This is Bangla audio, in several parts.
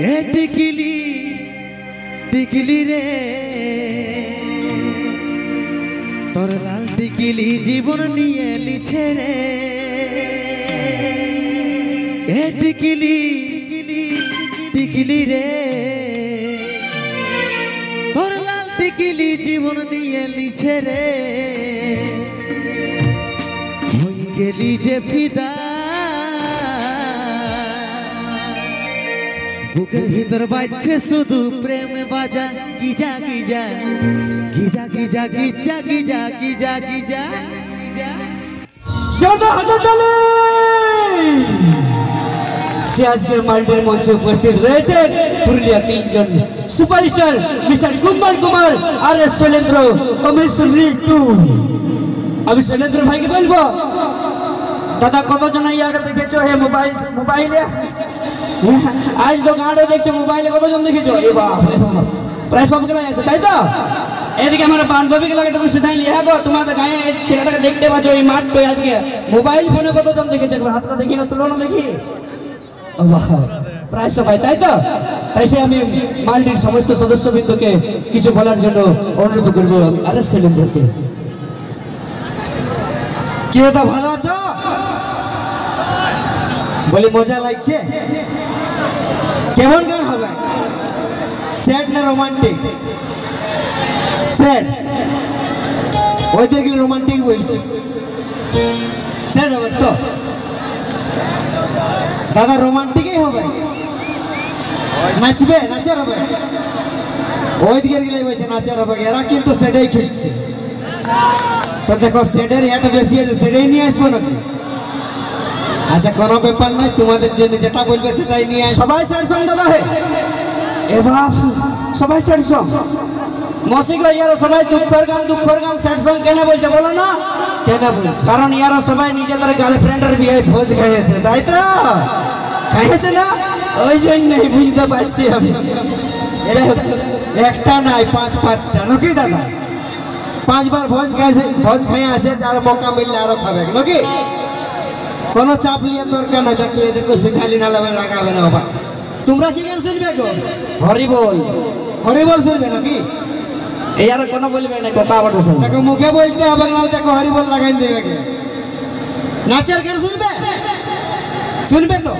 এ টিকিলি টিকিলি রে। তোর লাল টিকিলি জীবন নিয়ে লিছে রে। এ টিকিলি টিকিলি রে। তোর লাল টিকিলি জীবন নিয়ে লিছে রে। হই গেলি যে ফিদা। বুকের ভিতর বাজছে শুধু প্রেম বাজা, গিজা গিজা। গিজা গিজা গিজা গিজা গিজা গিজা। সে আজকের মাল্টির মঞ্চে উপস্থিত রয়েছে পুরুলিয়া তিনজন সুপারস্টার মিস্টার কুম্বল কুমার আর এস শৈলেন্দ্র ও মিস আমি শৈলেন্দ্র ভাইকে বলব, দাদা কতজন ইয়াকে দেখেছ হে মোবাইল, মোবাইলে? আজ তো গাঁড়ে দেখছ, মোবাইলে কতজন দেখেছ? প্রায় সব তাই তো? এদিকে আমার বান্ধবীকে লাগে তুমি লিয়া গো, তোমাদের গায়ে ছেলেটাকে দেখতে পাচ্ছ, এই আজকে। মোবাইল ফোনে কতজন দেখেছে? হাতটা দেখি না তুলো না দেখি প্রায় সবাই, তাই তো? তাই সে আমি মাল্টির সমস্ত সদস্যবৃন্দকে কিছু বলার জন্য অনুরোধ করব। আরে শৈলেন্দ্রকে কি হতো ভালো আছো? বলি, মজা লাগছে? কেমন গান হবে? স্যাড না রোমান্টিক? স্যাড। গেলে রোমান্টিক বলছি। স্যাড হবে তো? দাদা, রোমান্টিকই হবে? নাচবে? নাচার হবে? ওই দিকে গেলে বলছে, নাচার হবে। এরা কিন্তু সেটাই খেলছে। তো দেখো সেটের এটা বেশি আছে সেটাই নিয়ে আসব নাকি? আচ্ছা কোনো ব্যাপার নাই তোমাদের জন্য যেটা বলবে সেটাই নিয়ে সবাই স্যার সঙ্গ দাদা হে। এ বাপ সবাই স্যার সঙ্গ মসি গো ইয়ারা সবাই দুঃখের গান দুঃখের গান স্যার সঙ্গ কেন বলছে বলো না? কেন বলছো? কারণ ইয়ারা সবাই নিজেদের গার্লফ্রেন্ডের বিয়ে ভোজ খেয়েছে তাই তো? খেয়েছে না? ওই জন্যই বুঝতে পারছি আমি। একটা নাই পাঁচ পাঁচটা নাকি দাদা? পাঁচবার ভোজ খাইছে ভোজ খাই আসে আর মৌকা মিললে আরও খাবে নাকি? কোনো চাপ লিয়ে দরকার নাই দেখো এদেরকে শিখালি না লাগবে রাখাবে না বাবা। তোমরা কি গান শুনবে গো? হরি বল। হরিবল শুনবে নাকি? ইয়ারা কোনো বলবে না কথা শুন দেখো মুখে বলতে হবে না দেখো হরিবল লাগাই দেবে কে নাচের গান শুনবে? শুনবে তো?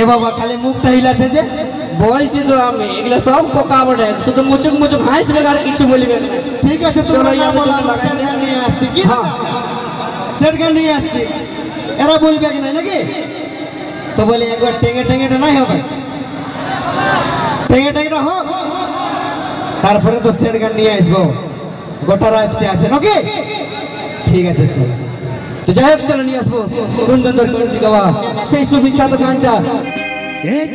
এ বাবা খালি মুখটা হিলাছে যে। বলছি তো আমি এগুলো সব কোকা বটে শুধু মুচুক মুচুক হাসবে আর কিছু বলবে না। ঠিক আছে তোমরা বলো নিয়ে আসছি। কি সেট গান নিয়ে আসছি। এরা বলবে কি না নাকি? তো বলি, একবার টেঙ্গে টেঙ্গেটা নাই হবে। টেঙ্গে টেঙ্গেটা হোক। তারপরে তো সেট গান নিয়ে আসব। গোটা রাতটি আছে নাকি? ঠিক আছে, চল। তো যাই হোক, চলো নিয়ে আসব।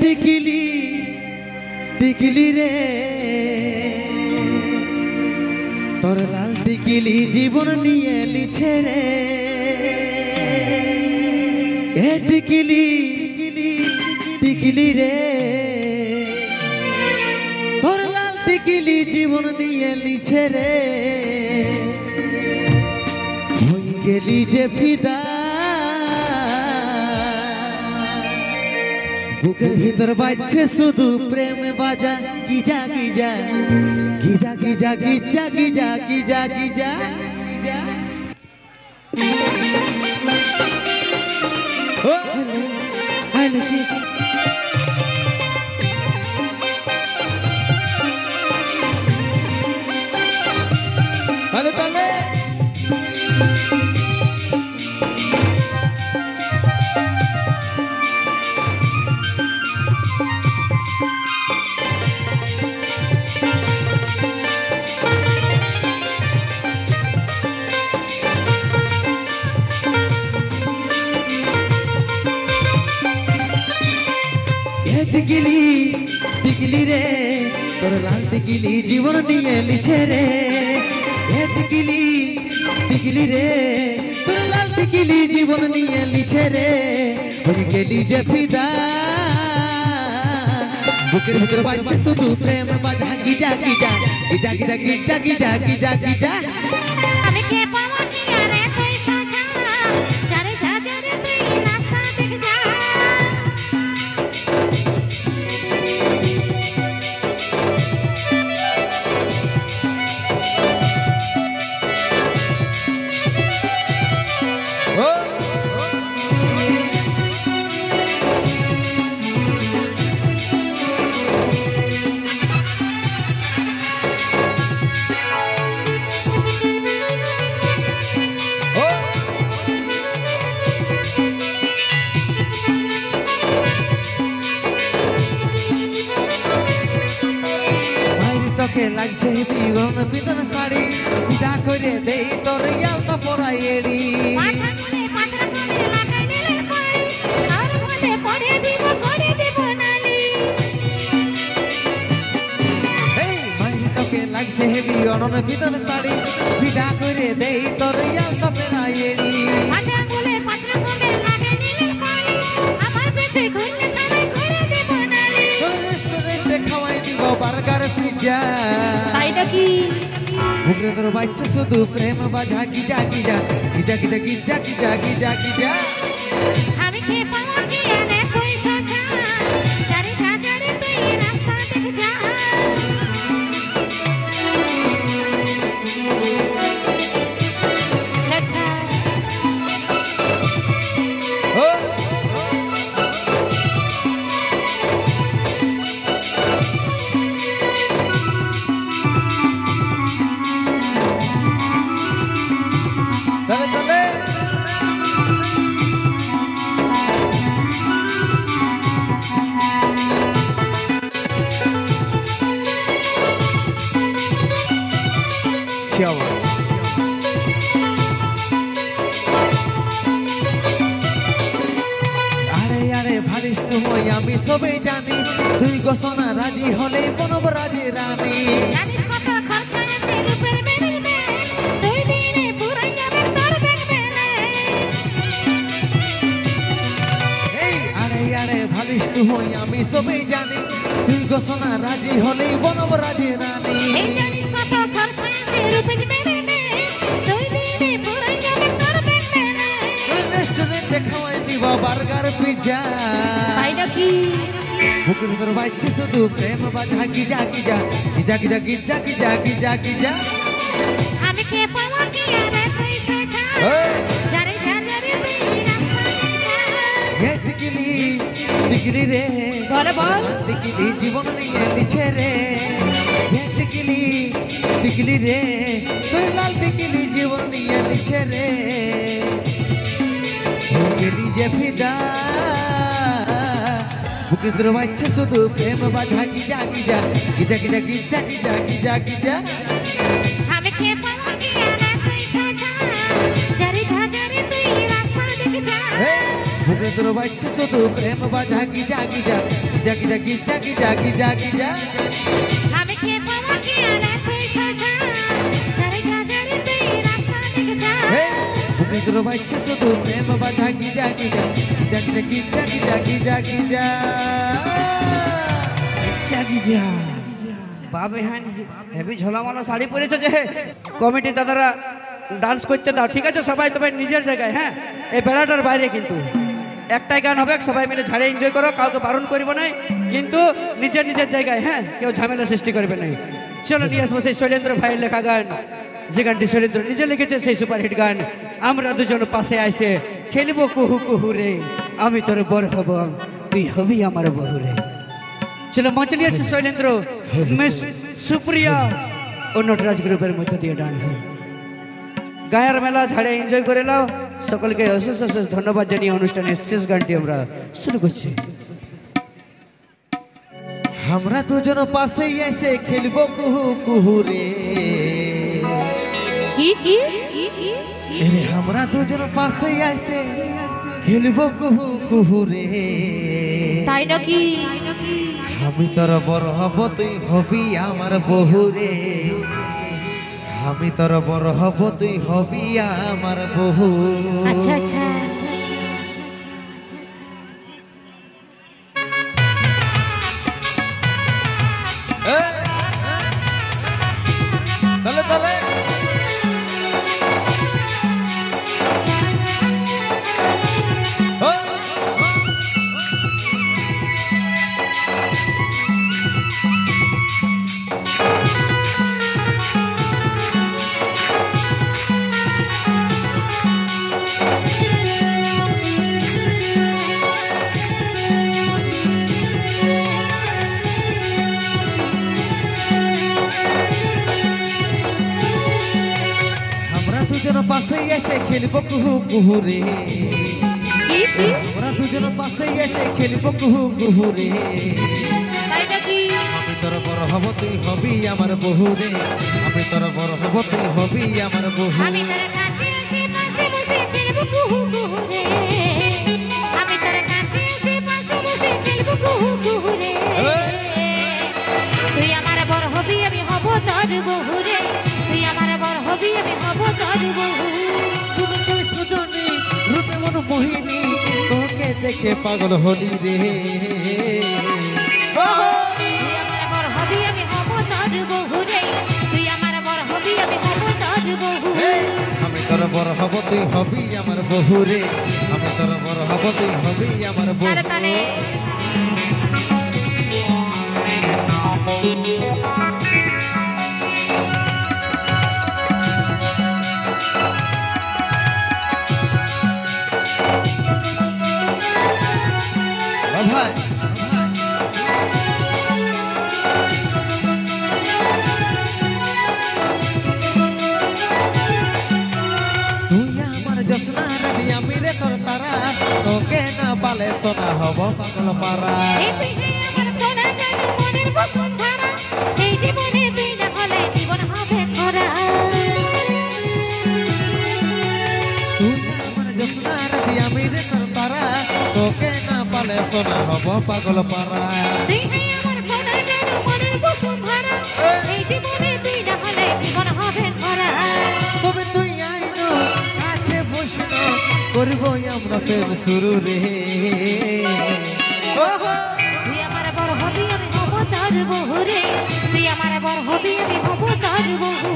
টিকিলি টিকিলি রে। তোর লাল টিকিলি জীবন নিয়ে রে। এ টিকিলি টিকিলি রে। তোর লাল টিকিলি জীবন নিয়ে লিছে রে। হই গেলি যে ফিদা। বুকের ভিতর বাজছে শুধু প্রেম বাজা, গিজা গিজা। গিজা গিজা গিজা গিজা গিজা গিজা গিজা। على زين টিকিলি জীবন নিয়ে লিছে রে। হে টিকিলি টিকিলি রে। তোর লাল টিকিলি জীবন নিয়ে লিছে রে। হয়ে গেলি যে ফিদা। বুকের ভিতর বাজছে শুধু প্রেম, বাজা গিজা গিজা। গিজা গিজা গিজা গিজা গিজা গিজা। মন ভিতরে শাড়ি সিধা করে দেই তোর ইয়ালটা পড়াই এড়ি। লাগছে হেবি অনর ভিতরে শাড়ি বিদা করে দেই তোর ইয়ালটা পেরাই এড়ি। Burger pizza. তাইটা কি? বুকরে তোর বাচ্চা শুধু প্রেম বাজা গিজা গিজা গিজা গিজা গিজা গিজা গিজা গিজা। আমি কে আমি সবে জানি তুই গোসনা রাজি হলে বনব রাজি রানী। আমি সবেই জানি তুই গোসনা রাজি হলেই বনব রাজি রানী। রেস্টুরেন্টে খাওয়াই দিব বার্গার পিজ্জা তাইটা কি বুকের ভিতর বাজছে শুধু প্রেম বাজা গিজা গিজা গিজা গিজা গিজা গিজা গিজা গিজা আমি কে পাওয়া কি আরে তুই সাজা এই! যারে যা যারে তুই রাস্তা দেখ যা হে টিকিলি টিকিলি রে ঘরে বল। টিকিলি জীবন নিয়ে নিছে রে হে টিকিলি টিকিলি রে তোর লাল টিকিলি জীবন নিয়ে নিছে রে হয়ে গেলি যে ফিদা বুকে তোর বাচ্চা শুধু প্রেম বাজা গিজা গিজা গিজা গিজা গিজা গিজা গিজা গিজা আমি কে পাওয়া কি আরে তুই সাজা যারে যা যারে তুই রাস্তা দেখ যা হে বুকে তোর বাচ্চা শুধু প্রেম বাজা গিজা গিজা গিজা গিজা গিজা গিজা গিজা তোর বাচ্চা শুধু প্রেম বাজা গিজা গিজা গিজা গিজা গিজা গিজা গিজা গিজা যা। বাবে হ্যাঁ হেভি ঝোলামালা শাড়ি পরেছো যে। কমিটি দাদারা ডান্স করতে দাও, ঠিক আছে? সবাই তবে নিজের জায়গায় হ্যাঁ? এই বেড়াটার বাইরে কিন্তু। একটাই গান হবে, সবাই মিলে ঝাড়ে এনজয় করো, কাউকে বারণ করব না কিন্তু নিজের নিজের জায়গায় হ্যাঁ? কেউ ঝামেলা সৃষ্টি করবে না চলো নিয়ে আসব সেই শৈলেন্দ্র ভাইয়ের লেখা গান। যে গানটি শৈলেন্দ্র নিজে লিখেছে, সেই সুপারহিট গান। আমরা দুজন পাশে আসে খেলব কুহু কুহু রে আমি তোর বড় হব তুই হবি আমার বহু রে চলো মঞ্চে নিয়ে এসেছে শৈলেন্দ্র। মিস সুপ্রিয়া। ও নটরাজ গ্রুপের মধ্যে দিয়ে ডান্স গায়ের মেলা ঝাড়ে এনজয় করে নাও। সকলকে অশেষ অশেষ ধন্যবাদ জানিয়ে অনুষ্ঠানের শেষ গানটি আমরা শুরু করছি। আমরা দুজন পাশে এসে খেলব কুহু কুহু রে কি কি কি? কি রে আমরা দুজন পাশে আইছে খেলব কুহু কুহু রে। তাই নাকি? আমি তোর বড় হব তুই হবি আমার বহু রে। আমি তোর বড় হব তুই হবি আমার বহু আচ্ছা আচ্ছা। পাশে এসে খেলব কুহু কুহু রে। আমরা দুজন পাশে এসে খেলব কুহু কুহু রে। আমি তোর বড় হব তুই হবি আমার বহু রে। আমি তোর বড় হব তুই হবি আমার বহু আমি তোর কাছে এসে পাশে বসে ফেলব কুহু কুহু রে। আমি তোর কাছে এসে পাশে বসে ফেলব কুহু কুহু রে। তুই আমার বড় হবি আমি হব তোর বহু দেখে পাগল হলি রে। আমি তোর বড় হব তুই হবি আমার বহু রে। আমি তোর বড় হব তুই হবি আমার বহু। সোনা হব সকল পারা এই জীবনে তুই না হলে জীবন হবে খরা। আমি রে তারা তোকে না পালে সোনা হব পাগল পারা তুই আমার সোনা প্রেম শুরু রে তুই আমার বড় হবি আমি হব তোর বহু রে তুই আমার বড় হবি আমি হব তোর বহু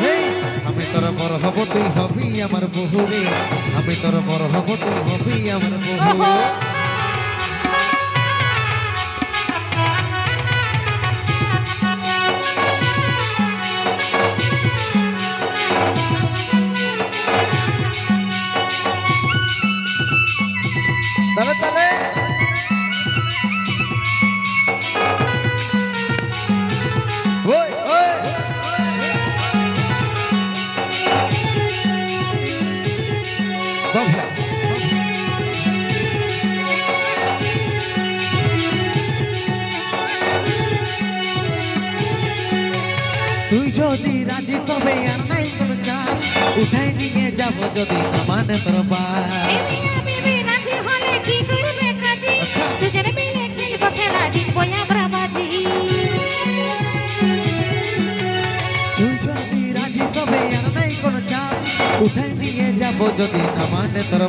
আমি তোর বড় হব তুই হবি আমার বহু রে আমি তোর বড় হব তুই হবি আমার বহু বাবা তুই যদি রাজি, তবে আর নাই কোনো চাপ। উঠাই নিয়ে যাব যদি না মানে তোর তুই যদি রাজি, তবে আর নাই কোনো চাপ। উঠাই নিয়ে যাব যদি না মানে তোর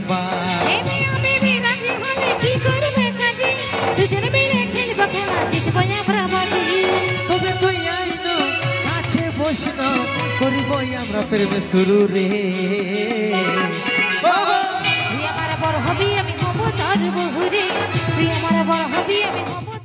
জিতবো আমরা তবে তুই আইনো কাছে বসনো করিব আমরা প্রেমে শুরু রে তুই আমার বড় হবি আমি হব তোর বহু তুই আমার বড় হবি আমি হব